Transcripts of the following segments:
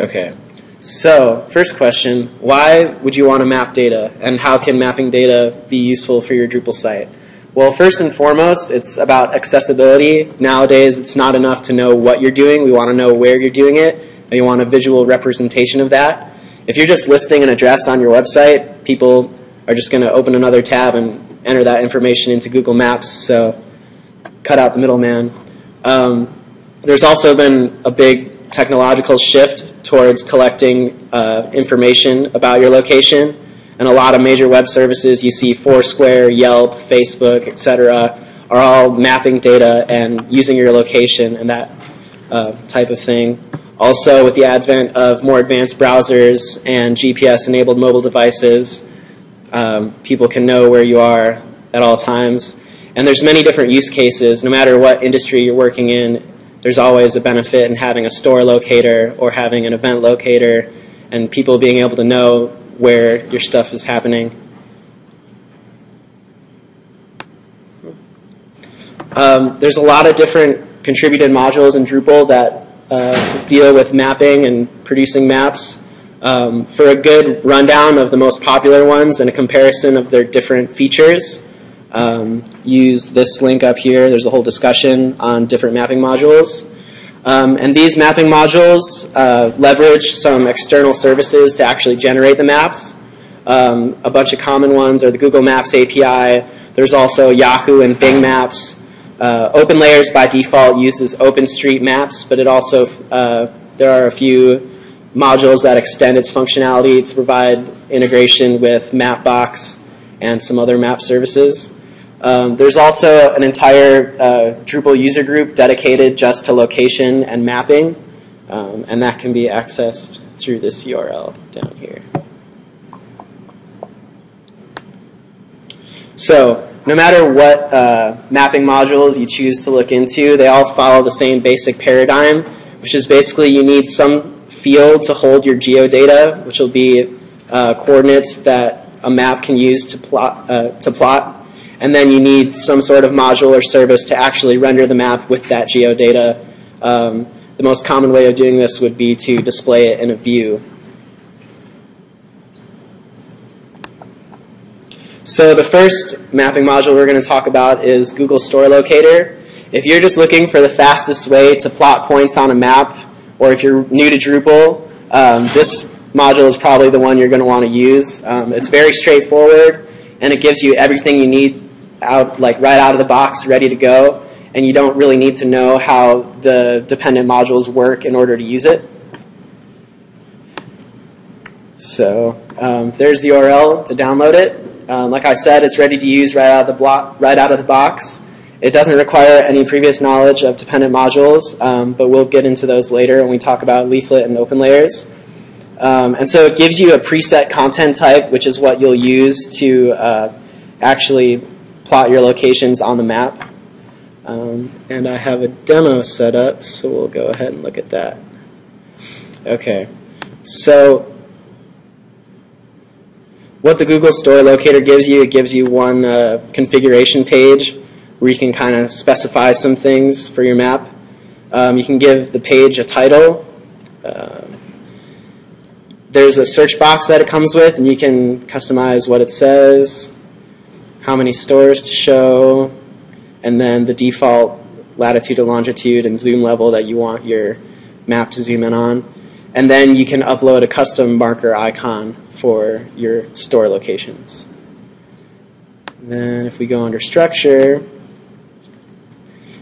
Okay. So, first question, why would you want to map data and how can mapping data be useful for your Drupal site? Well, first and foremost, it's about accessibility. Nowadays, it's not enough to know what you're doing. We want to know where you're doing it, and you want a visual representation of that. If you're just listing an address on your website, people are just going to open another tab and enter that information into Google Maps, so cut out the middleman. Um, there's also been a big technological shift towards collecting uh, information about your location. And a lot of major web services, you see Foursquare, Yelp, Facebook, etc., are all mapping data and using your location and that uh, type of thing. Also, with the advent of more advanced browsers and GPS-enabled mobile devices, um, people can know where you are at all times. And there's many different use cases. No matter what industry you're working in, there's always a benefit in having a store locator or having an event locator and people being able to know where your stuff is happening. Um, there's a lot of different contributed modules in Drupal that uh, deal with mapping and producing maps. Um, for a good rundown of the most popular ones and a comparison of their different features, um, use this link up here. There's a whole discussion on different mapping modules. Um, and these mapping modules uh, leverage some external services to actually generate the maps. Um, a bunch of common ones are the Google Maps API. There's also Yahoo and Bing Maps. Uh, OpenLayers by default uses OpenStreetMaps, but it also uh, there are a few modules that extend its functionality to provide integration with Mapbox and some other map services. Um, there's also an entire uh, Drupal user group dedicated just to location and mapping, um, and that can be accessed through this URL down here. So no matter what uh, mapping modules you choose to look into, they all follow the same basic paradigm, which is basically you need some field to hold your geodata, which will be uh, coordinates that a map can use to plot, uh, to plot and then you need some sort of module or service to actually render the map with that geodata. Um, the most common way of doing this would be to display it in a view. So the first mapping module we're going to talk about is Google Store Locator. If you're just looking for the fastest way to plot points on a map, or if you're new to Drupal, um, this module is probably the one you're going to want to use. Um, it's very straightforward, and it gives you everything you need out like right out of the box, ready to go, and you don't really need to know how the dependent modules work in order to use it. So um, there's the URL to download it. Um, like I said, it's ready to use right out of the block, right out of the box. It doesn't require any previous knowledge of dependent modules, um, but we'll get into those later when we talk about leaflet and open layers. Um, and so it gives you a preset content type, which is what you'll use to uh, actually plot your locations on the map. Um, and I have a demo set up, so we'll go ahead and look at that. Okay, so what the Google Store Locator gives you, it gives you one uh, configuration page where you can kind of specify some things for your map. Um, you can give the page a title. Uh, there's a search box that it comes with, and you can customize what it says how many stores to show, and then the default latitude and longitude and zoom level that you want your map to zoom in on. And then you can upload a custom marker icon for your store locations. Then if we go under structure,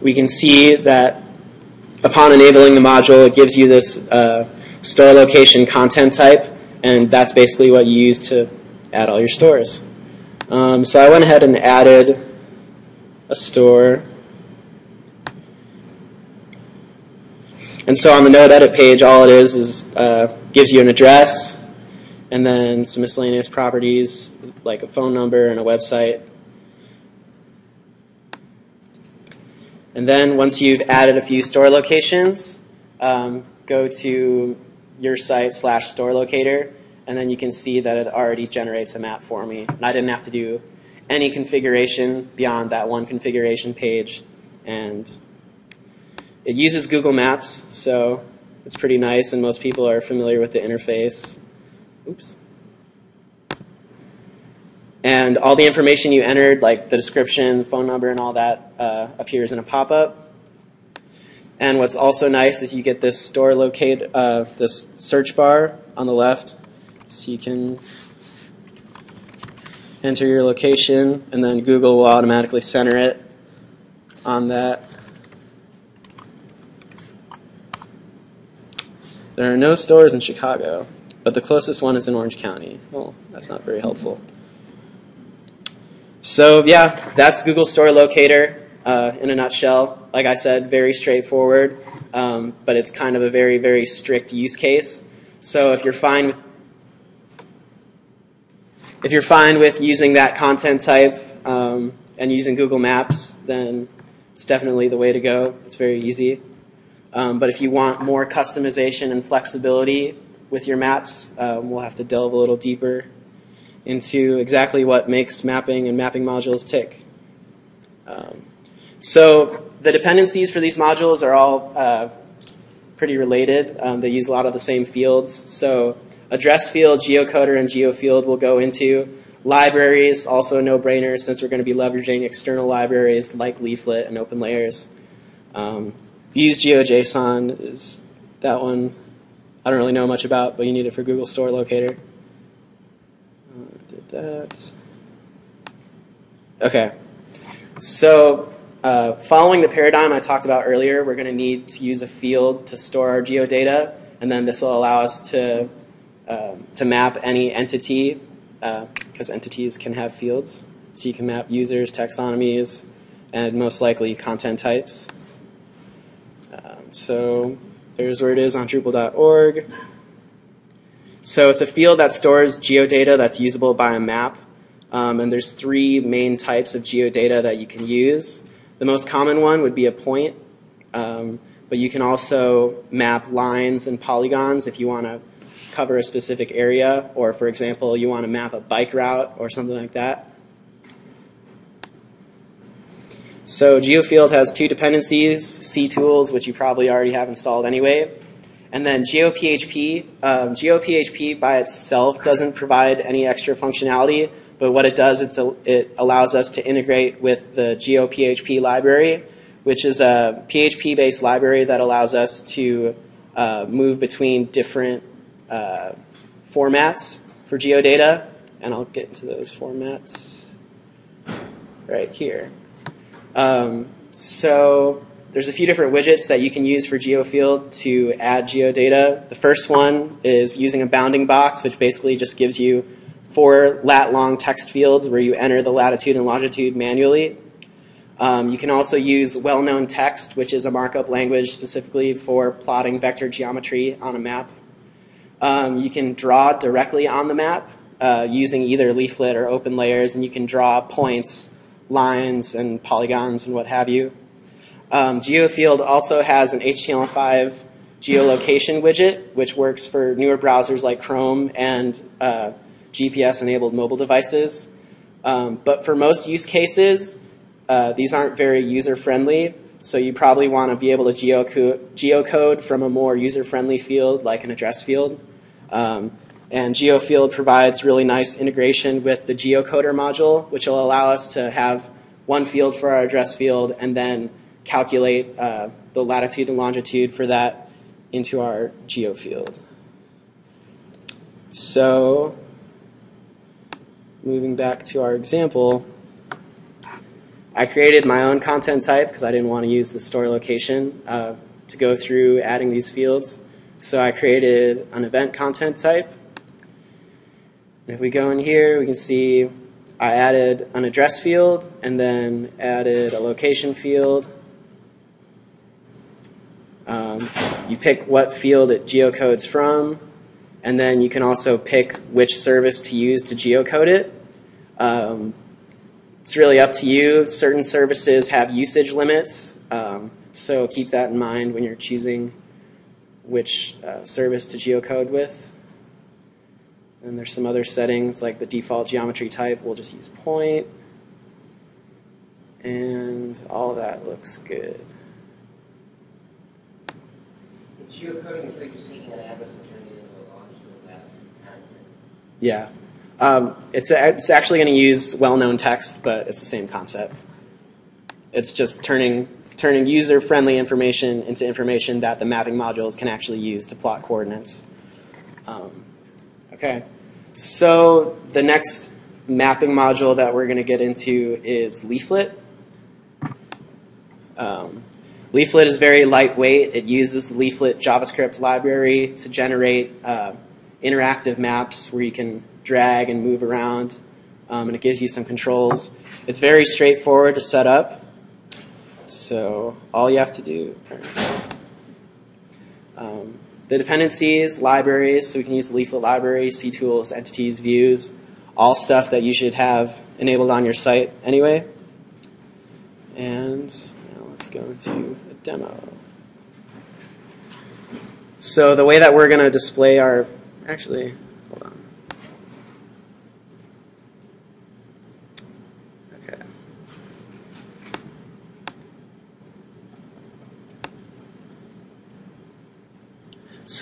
we can see that upon enabling the module, it gives you this uh, store location content type, and that's basically what you use to add all your stores. Um, so I went ahead and added a store. And so on the node edit page, all it is is uh, gives you an address and then some miscellaneous properties like a phone number and a website. And then once you've added a few store locations, um, go to your site slash store locator and then you can see that it already generates a map for me. And I didn't have to do any configuration beyond that one configuration page. And it uses Google Maps, so It's pretty nice, and most people are familiar with the interface. Oops. And all the information you entered, like the description, the phone number, and all that, uh, appears in a pop-up. And what's also nice is you get this store locate, uh, this search bar on the left, so you can enter your location, and then Google will automatically center it on that. There are no stores in Chicago, but the closest one is in Orange County. Well, that's not very helpful. So yeah, that's Google Store Locator uh, in a nutshell. Like I said, very straightforward, um, but it's kind of a very, very strict use case. So if you're fine with if you're fine with using that content type um, and using Google Maps, then it's definitely the way to go. It's very easy. Um, but if you want more customization and flexibility with your maps, um, we'll have to delve a little deeper into exactly what makes mapping and mapping modules tick. Um, so the dependencies for these modules are all uh, pretty related. Um, they use a lot of the same fields. So address field, geocoder, and geofield will go into. Libraries, also no-brainer since we're going to be leveraging external libraries like Leaflet and OpenLayers. Um, use GeoJSON is that one I don't really know much about, but you need it for Google Store Locator. Uh, did that. Okay. So uh, following the paradigm I talked about earlier, we're going to need to use a field to store our geodata, and then this will allow us to um, to map any entity, because uh, entities can have fields. So you can map users, taxonomies, and most likely content types. Um, so there's where it is on Drupal.org. So it's a field that stores geodata that's usable by a map. Um, and there's three main types of geodata that you can use. The most common one would be a point, um, but you can also map lines and polygons if you want to cover a specific area, or for example, you want to map a bike route or something like that. So GeoField has two dependencies, ctools, which you probably already have installed anyway, and then GeoPHP. Um, GeoPHP by itself doesn't provide any extra functionality, but what it does, is it allows us to integrate with the GeoPHP library, which is a PHP-based library that allows us to uh, move between different uh, formats for geodata, and I'll get into those formats right here. Um, so there's a few different widgets that you can use for GeoField to add geodata. The first one is using a bounding box, which basically just gives you four lat-long text fields where you enter the latitude and longitude manually. Um, you can also use well-known text, which is a markup language specifically for plotting vector geometry on a map um, you can draw directly on the map uh, using either leaflet or OpenLayers, and you can draw points, lines, and polygons and what have you. Um, GeoField also has an HTML5 geolocation widget, which works for newer browsers like Chrome and uh, GPS-enabled mobile devices. Um, but for most use cases, uh, these aren't very user-friendly, so you probably want to be able to geocode, geocode from a more user-friendly field like an address field. Um, and GeoField provides really nice integration with the geocoder module, which will allow us to have one field for our address field and then calculate uh, the latitude and longitude for that into our geofield. So moving back to our example, I created my own content type because I didn't want to use the store location uh, to go through adding these fields. So I created an event content type. And if we go in here, we can see I added an address field and then added a location field. Um, you pick what field it geocodes from, and then you can also pick which service to use to geocode it. Um, it's really up to you. Certain services have usage limits, um, so keep that in mind when you're choosing which uh, service to geocode with. And there's some other settings like the default geometry type, we'll just use point. And all that looks good. Geocoding is like just taking an address and turning it into a longitudinal map. Yeah. Um, it's, a, it's actually going to use well-known text, but it's the same concept. It's just turning, turning user-friendly information into information that the mapping modules can actually use to plot coordinates. Um, okay. So the next mapping module that we're going to get into is Leaflet. Um, Leaflet is very lightweight. It uses the Leaflet JavaScript library to generate uh, interactive maps where you can drag and move around, um, and it gives you some controls. It's very straightforward to set up. So all you have to do, um, the dependencies, libraries, so we can use the Leaflet library, ctools, entities, views, all stuff that you should have enabled on your site anyway. And now let's go to a demo. So the way that we're going to display our, actually,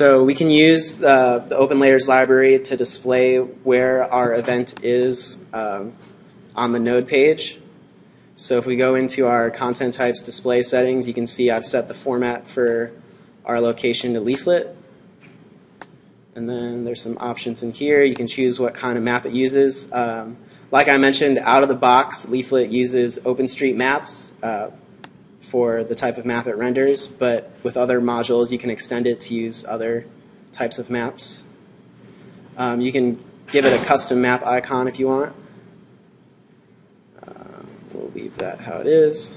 So we can use uh, the Open Layers library to display where our event is um, on the node page. So if we go into our content types display settings, you can see I've set the format for our location to leaflet. And then there's some options in here. You can choose what kind of map it uses. Um, like I mentioned, out of the box, Leaflet uses OpenStreetMaps uh, for the type of map it renders, but with other modules, you can extend it to use other types of maps. Um, you can give it a custom map icon if you want. Uh, we'll leave that how it is.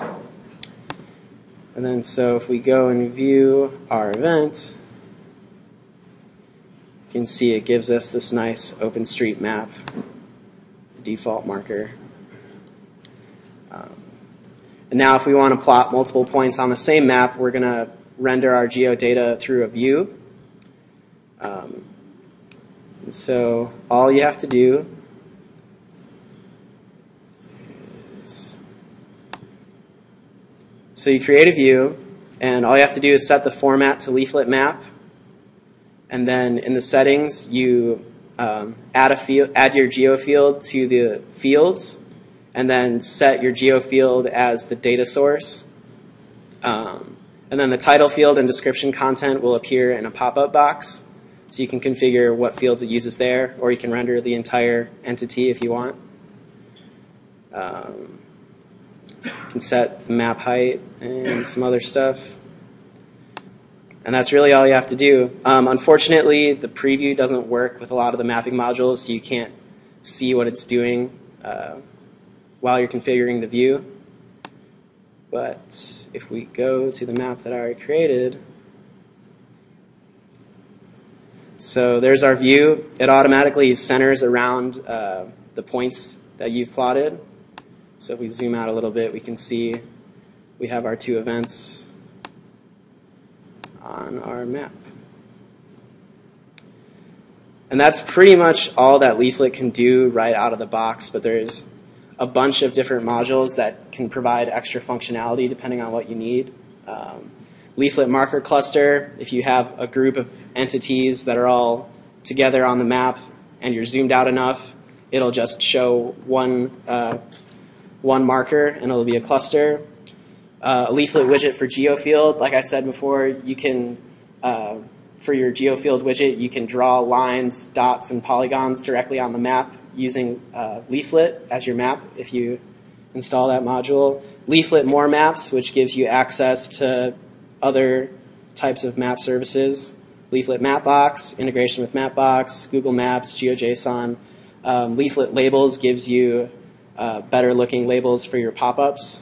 And then so if we go and view our event, you can see it gives us this nice OpenStreetMap, the default marker. And now if we want to plot multiple points on the same map, we're going to render our geodata through a view. Um, so all you have to do is, so you create a view, and all you have to do is set the format to leaflet map, and then in the settings you um, add a field, add your geo field to the fields, and then set your geo field as the data source. Um, and then the title field and description content will appear in a pop-up box. So you can configure what fields it uses there, or you can render the entire entity if you want. Um, you can set the map height and some other stuff. And that's really all you have to do. Um, unfortunately, the preview doesn't work with a lot of the mapping modules, so you can't see what it's doing. Uh, while you're configuring the view. But if we go to the map that I already created, so there's our view. It automatically centers around uh, the points that you've plotted. So if we zoom out a little bit, we can see we have our two events on our map. And that's pretty much all that Leaflet can do right out of the box, but there's a bunch of different modules that can provide extra functionality depending on what you need. Um, leaflet marker cluster, if you have a group of entities that are all together on the map and you're zoomed out enough, it'll just show one, uh, one marker and it'll be a cluster. Uh, a leaflet widget for geofield, like I said before, you can, uh, for your geofield widget, you can draw lines, dots, and polygons directly on the map using uh, Leaflet as your map if you install that module. Leaflet More Maps, which gives you access to other types of map services. Leaflet Mapbox, integration with Mapbox, Google Maps, GeoJSON. Um, Leaflet Labels gives you uh, better looking labels for your pop-ups.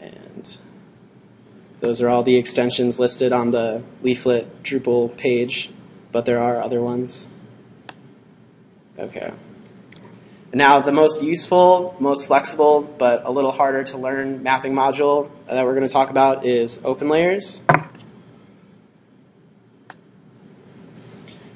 And those are all the extensions listed on the Leaflet Drupal page, but there are other ones. Okay. Now, the most useful, most flexible, but a little harder to learn mapping module that we're going to talk about is OpenLayers.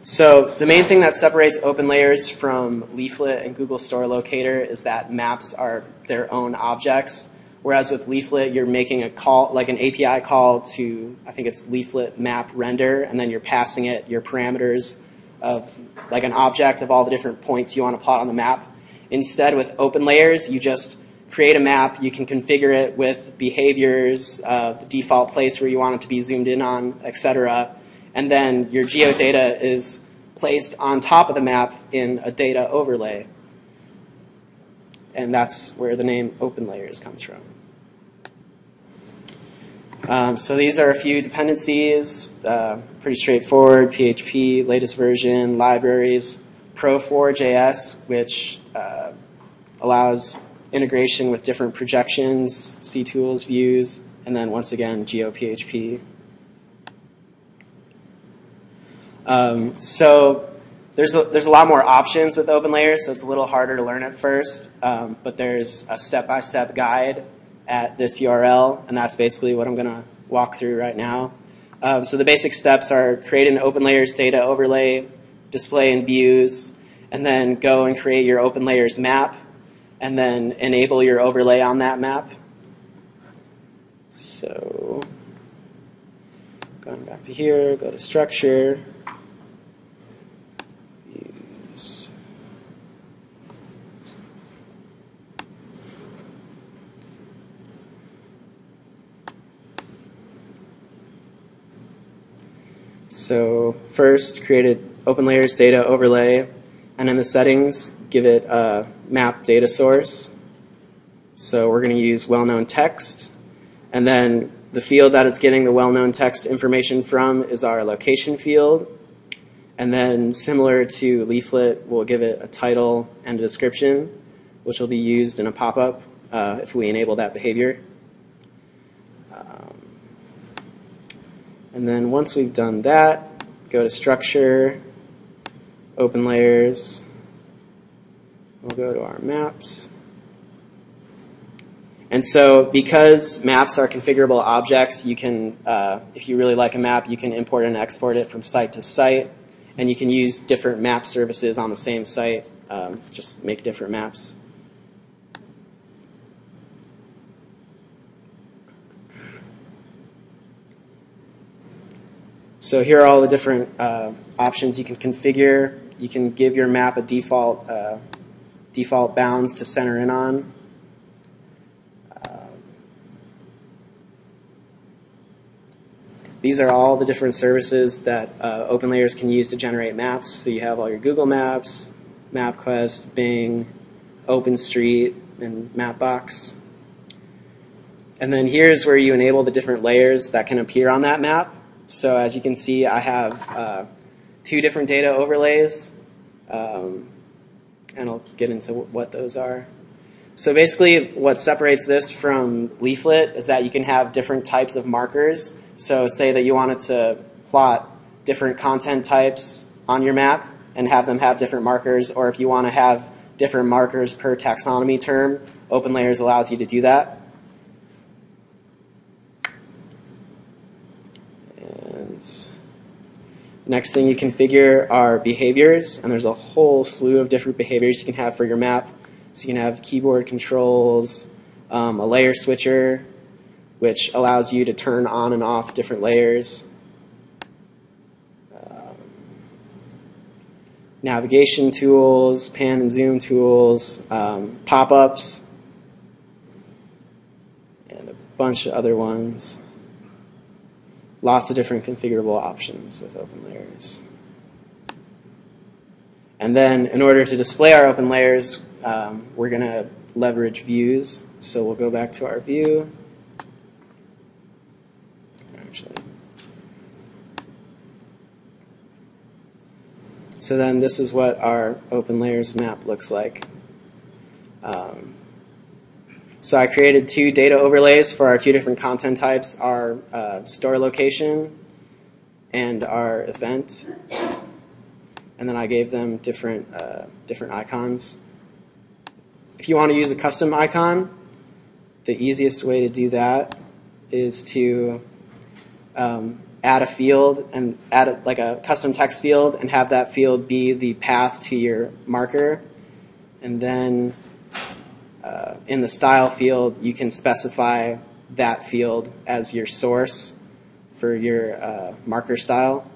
So the main thing that separates OpenLayers from Leaflet and Google Store Locator is that maps are their own objects. Whereas with Leaflet, you're making a call, like an API call to, I think it's Leaflet map render, and then you're passing it your parameters of like an object of all the different points you want to plot on the map. Instead, with open layers, you just create a map. You can configure it with behaviors, uh, the default place where you want it to be zoomed in on, etc. And then your geodata is placed on top of the map in a data overlay. And that's where the name open layers comes from. Um, so these are a few dependencies, uh, pretty straightforward, PHP, latest version, libraries, Proj4JS, which uh, allows integration with different projections, CTools, views, and then once again, GeoPHP. Um, so there's a, there's a lot more options with OpenLayers, so it's a little harder to learn at first, um, but there's a step-by-step -step guide at this URL, and that's basically what I'm going to walk through right now. Um, so the basic steps are create an OpenLayers data overlay, display and views, and then go and create your OpenLayers map, and then enable your overlay on that map. So going back to here, go to structure, views. So first, created OpenLayers data overlay, and in the settings, give it a map data source. So we're going to use well-known text. And then the field that it's getting the well-known text information from is our location field. And then similar to Leaflet, we'll give it a title and a description, which will be used in a pop-up uh, if we enable that behavior. Um, and then once we've done that, go to Structure, Open Layers, We'll go to our maps. And so because maps are configurable objects, you can, uh, if you really like a map, you can import and export it from site to site. And you can use different map services on the same site, um, just make different maps. So here are all the different uh, options you can configure. You can give your map a default uh, default bounds to center in on. These are all the different services that uh, OpenLayers can use to generate maps. So you have all your Google Maps, MapQuest, Bing, OpenStreet, and Mapbox. And then here's where you enable the different layers that can appear on that map. So as you can see, I have uh, two different data overlays. Um, and I'll get into what those are. So basically, what separates this from Leaflet is that you can have different types of markers. So say that you wanted to plot different content types on your map and have them have different markers, or if you want to have different markers per taxonomy term, OpenLayers allows you to do that. Next thing you configure are behaviors, and there's a whole slew of different behaviors you can have for your map. So you can have keyboard controls, um, a layer switcher, which allows you to turn on and off different layers. Um, navigation tools, pan and zoom tools, um, pop-ups, and a bunch of other ones lots of different configurable options with open layers. And then in order to display our open layers, um, we're going to leverage views. So we'll go back to our view. Actually. So then this is what our open layers map looks like. Um, so I created two data overlays for our two different content types, our uh, store location and our event. And then I gave them different, uh, different icons. If you want to use a custom icon, the easiest way to do that is to um, add a field and add a, like a custom text field and have that field be the path to your marker. And then uh, in the style field, you can specify that field as your source for your uh, marker style.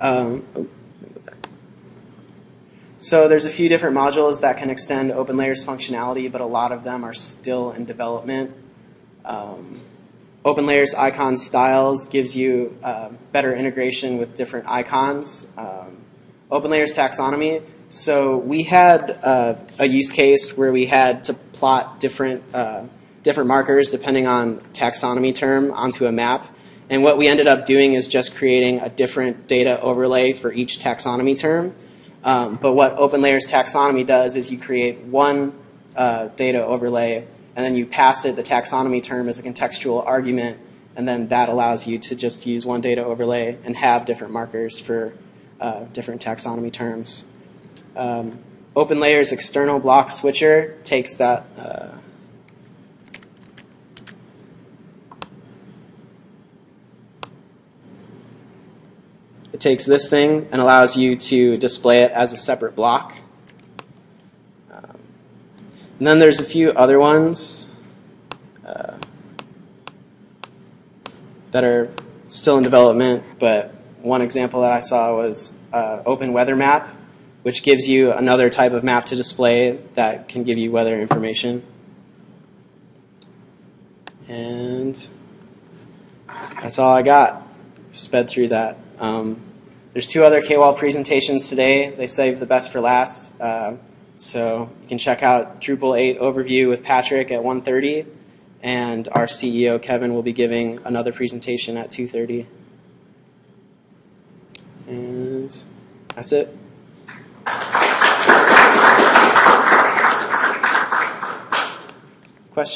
Um, so there's a few different modules that can extend OpenLayer's functionality, but a lot of them are still in development. Um, OpenLayer's icon styles gives you uh, better integration with different icons. Um, OpenLayer's taxonomy. So we had uh, a use case where we had to plot different uh, different markers depending on taxonomy term onto a map. And what we ended up doing is just creating a different data overlay for each taxonomy term. Um, but what OpenLayer's taxonomy does is you create one uh, data overlay and then you pass it the taxonomy term as a contextual argument, and then that allows you to just use one data overlay and have different markers for uh, different taxonomy terms. Um, OpenLayer's external block switcher takes that uh, it takes this thing and allows you to display it as a separate block. And then there's a few other ones uh, that are still in development, but one example that I saw was uh, Open Weather Map, which gives you another type of map to display that can give you weather information. And that's all I got. Sped through that. Um, there's two other KWALL presentations today. They save the best for last. Uh, so you can check out Drupal 8 overview with Patrick at 1.30, and our CEO, Kevin, will be giving another presentation at 2.30. And that's it.